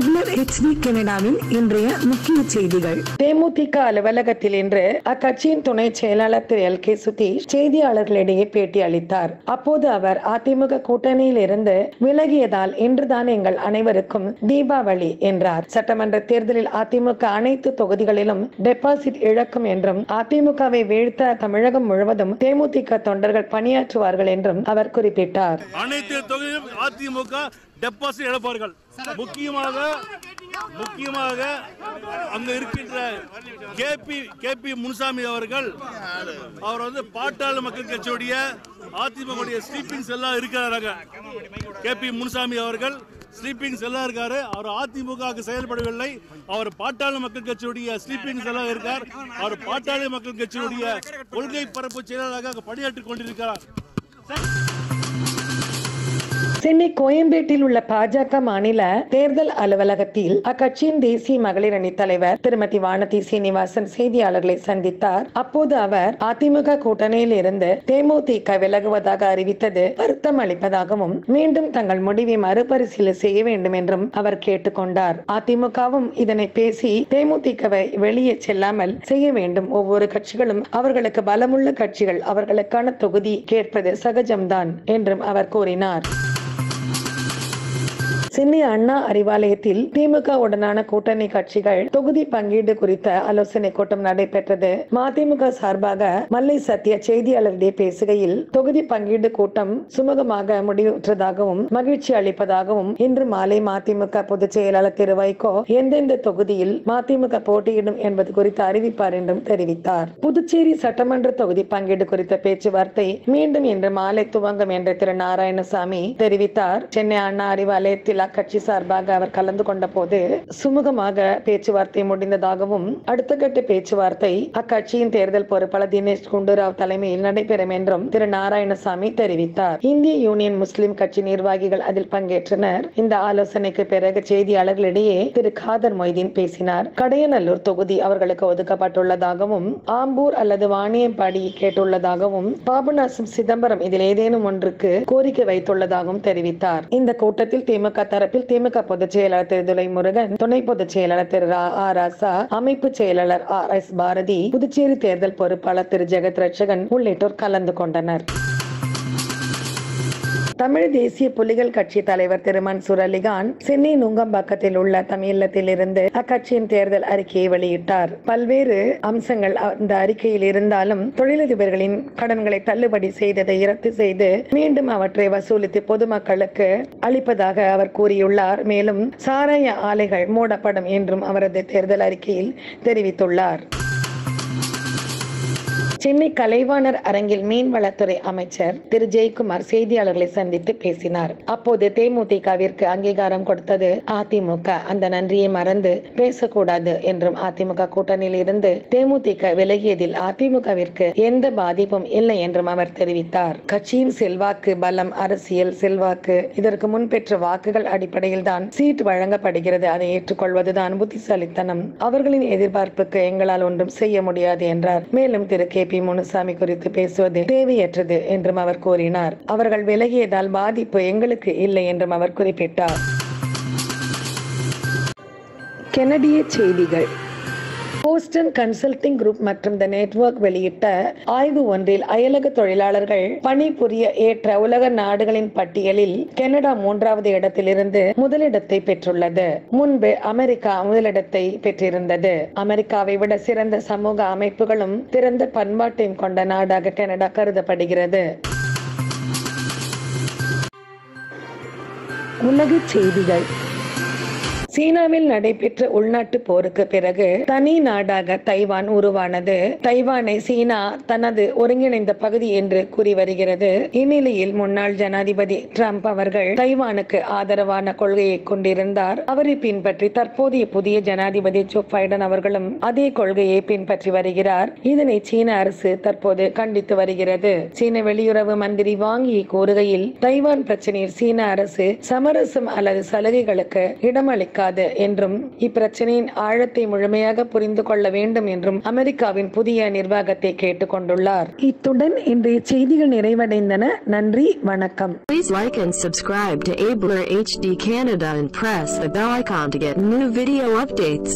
உங்கள் ஹெச்டி கனடாவின் இன்றைய முக்கிய செய்திகள். தேமுதிக அலுவலகத்தில் இன்று அக்கட்சியின் துணை செயலாளர் திரு எல் கே சுதீஷ் செய்தியாளர்களிடையே பேட்டி அளித்தார். அப்போது அவர் அதிமுக கூட்டணியில் இருந்து விலகியதால் இன்றுதான் எங்கள் அனைவருக்கும் தீபாவளி என்றார். சட்டமன்ற தேர்தலில் அதிமுக அனைத்து தொகுதிகளிலும் டெபாசிட் இழக்கும் என்றும் அதிமுகவை வீழ்த்த தமிழகம் முழுவதும் தேமுதிக தொண்டர்கள் பணியாற்றுவார்கள் என்றும் அவர் குறிப்பிட்டார். அனைத்து தொகுதியிலும் அதிமுக டெபாசிட் இழப்பார்கள். முக்கியமாக முக்கியமாக அங்க இருக்கின்ற கேபி கேபி முனுசாமி அவர்கள் அவர் வந்து பாட்டாளி மக்கள் கட்சியுடைய அதிமுக ஸ்லீப்பிங்ஸ் எல்லாம் இருக்கிறாங்க கேபி முனுசாமி அவர்கள் ஸ்லீப்பிங்ஸ் எல்லாம் இருக்காரு. அவர் அதிமுக செயல்படவில்லை. அவர் பாட்டாளி மக்கள் கட்சியுடைய ஸ்லீப்பிங்ஸ் எல்லாம் இருக்கார். அவர் பாட்டாளி மக்கள் கட்சியுடைய கொள்கை பரப்பு செயலாளராக பணியாற்றிக் கொண்டிருக்கிறார். சென்னை கோயம்பேட்டில் உள்ள பாஜக மாநில தேர்தல் அலுவலகத்தில் அக்கட்சியின் தேசிய மகளிர் அணி தலைவர் திருமதி வானதி சீனிவாசன் செய்தியாளர்களை சந்தித்தார். அப்போது அவர் அதிமுக கூட்டணியில் இருந்து தேமுதிக விலகுவதாக அறிவித்தது வருத்தம் அளிப்பதாகவும் மீண்டும் தங்கள் முடிவை மறுபரிசீலனை செய்ய வேண்டும் என்றும் அவர் கேட்டுக்கொண்டார் அதிமுகவும் இதனை பேசி தேமுதிகவை வெளியே செல்லாமல் செய்ய வேண்டும். ஒவ்வொரு கட்சிகளும் அவர்களுக்கு பலமுள்ள கட்சிகள் அவர்களுக்கான தொகுதி கேட்பது சகஜம்தான் என்றும் அவர் கூறினார். சென்னை அண்ணா அறிவாலயத்தில் திமுக உடனான கூட்டணி கட்சிகள் தொகுதி பங்கீடு குறித்த ஆலோசனை கூட்டம் நடைபெற்றது. மதிமுக சார்பாக மல்லை சத்யா செய்தியாளர்களிடையே பேசுகையில் தொகுதி பங்கீடு கூட்டம் சுமூகமாக முடிவுற்றதாகவும் மகிழ்ச்சி அளிப்பதாகவும் இன்று மாலை மதிமுக பொதுச் செயலாளர் திரு வைகோ எந்தெந்த தொகுதியில் மதிமுக போட்டியிடும் என்பது குறித்து அறிவிப்பார் என்றும் தெரிவித்தார். புதுச்சேரி சட்டமன்ற தொகுதி பங்கீடு குறித்த பேச்சுவார்த்தை மீண்டும் இன்று மாலை துவங்கும் என்று திரு நாராயணசாமி தெரிவித்தார். சென்னை அண்ணா அறிவாலயத்தில் கட்சி சார்பாக அவர் கலந்து கொண்ட போது சுமூகமாக பேச்சுவார்த்தை முடிந்ததாகவும் அடுத்த கட்ட பேச்சுவார்த்தை அக்கட்சியின் தேர்தல் பொறுப்பாளர் தினேஷ் குண்டுராவ் தலைமையில் நடைபெறும் என்றும் திரு. நாராயணசாமி தெரிவித்தார். இந்திய யூனியன் முஸ்லிம் கட்சி நிர்வாகிகள் அதில் பங்கேற்றனர். இந்த ஆலோசனைக்கு பிறகு செய்தியாளர்களிடையே திரு. காதர் மொய்தீன் பேசினார். கடையநல்லூர் தொகுதி அவர்களுக்கு ஒதுக்கப்பட்டுள்ளதாகவும் ஆம்பூர் அல்லது வாணியம்பாடி கேட்டுள்ளதாகவும் பாபநாசம் சிதம்பரம் இதில் ஏதேனும் ஒன்றுக்கு கோரிக்கை வைத்துள்ளதாகவும் தெரிவித்தார். இந்த கூட்டத்தில் திமுக தரப்பில் திமுக பொதுச் செயலாளர் திரு துரைமுருகன் துணை பொதுச் செயலாளர் திரு ஆ ராசா அமைப்பு செயலாளர் ஆர் எஸ் பாரதி புதுச்சேரி தேர்தல் பொறுப்பாளர் திரு ஜெகத் ரட்சகன் உள்ளிட்டோர் கலந்து கொண்டனர். தமிழ் தேசிய புலிகள் கட்சி தலைவர் திருமன் சுரலிகான் சென்னை நுங்கம்பாக்கத்தில் உள்ள தமிழகத்தில் இருந்து அக்கட்சியின் தேர்தல் அறிக்கையை வெளியிட்டார். பல்வேறு அம்சங்கள் அந்த அறிக்கையில் இருந்தாலும் தொழிலதிபர்களின் கடன்களை தள்ளுபடி செய்ததை ரத்து செய்து மீண்டும் அவற்றை வசூலித்து பொதுமக்களுக்கு அளிப்பதாக அவர் கூறியுள்ளார். மேலும் சாராய ஆலைகள் மூடப்படும் என்றும் அவரது தேர்தல் அறிக்கையில் தெரிவித்துள்ளார். சென்னை கலைவாணர் அரங்கில் மீன்வளத்துறை அமைச்சர் திரு. ஜெயக்குமார் செய்தியாளர்களை சந்தித்து பேசினார். அப்போது தேமுதிகவிற்கு அங்கீகாரம் கொடுத்தது அதிமுக. அந்த நன்றியை மறந்து பேசக்கூடாது என்றும் அதிமுக கூட்டணியில் இருந்து தேமுதிக விலகியதில் அதிமுகவிற்கு எந்த பாதிப்பும் இல்லை என்றும் அவர் தெரிவித்தார். கட்சியின் செல்வாக்கு பலம் அரசியல் செல்வாக்கு இதற்கு முன் பெற்ற வாக்குகள் அடிப்படையில் தான் சீட் வழங்கப்படுகிறது. அதை ஏற்றுக்கொள்வதுதான் புத்திசாலித்தனம். அவர்களின் எதிர்பார்ப்புக்கு எங்களால் ஒன்றும் செய்ய முடியாது என்றார். மேலும் திரு. கே. பி முனுசாமி குறித்து பேசுவது தேவையற்றது என்றும் அவர் கூறினார். அவர்கள் விலகியதால் பாதிப்பு எங்களுக்கு இல்லை என்றும் அவர் குறிப்பிட்டார். கெனடிய செய்திகள். போஸ்டன் கன்சல்டிங் குரூப் மற்றும் த நெட்வொர்க் வெளியிட்ட ஆய்வு ஒன்றில் அயலக தொழிலாளர்கள் பணிபுரிய ஏற்ற உலக நாடுகளின் பட்டியலில் கனடா மூன்றாவது இடத்திலிருந்து முதலிடத்தை பெற்றுள்ளது. முன்பு அமெரிக்கா முதலிடத்தை பெற்றிருந்தது. அமெரிக்காவை விட சிறந்த சமூக அமைப்புகளும் திறந்த பண்பாட்டையும் கொண்ட நாடாக கனடா கருதப்படுகிறது. உலக செய்திகள். சீனாவில் நடைபெற்ற உள்நாட்டு போருக்கு பிறகு தனி நாடாக தைவான் உருவானது. தைவானை சீனா தனது ஒருங்கிணைந்த பகுதி என்று கூறி வருகிறது. இந்நிலையில் முன்னாள் ஜனாதிபதி ட்ரம்ப் அவர்கள் தைவானுக்கு ஆதரவான கொள்கையை கொண்டிருந்தார். அவரை பின்பற்றி தற்போதைய புதிய ஜனாதிபதி ஜோ பைடன் அவர்களும் அதே கொள்கையை பின்பற்றி வருகிறார். இதனை சீன அரசு தற்போது கண்டித்து வருகிறது. சீன வெளியுறவு மந்திரி வாங்கி கூறுகையில் தைவான் பிரச்சனையில் சீன அரசு சமரசம் அல்லது சலுகைகளுக்கு இடமளிக்க இருக்காது என்றும் இப்பிரச்சனையின் ஆழத்தை முழுமையாக புரிந்து கொள்ள வேண்டும் என்றும் அமெரிக்காவின் புதிய நிர்வாகத்தை கேட்டுக்கொண்டுள்ளார். இத்துடன் இன்றைய செய்திகள் நிறைவடைந்தன. நன்றி வணக்கம். Please like and subscribe to Abler HD Canada and press the bell icon to get new video updates.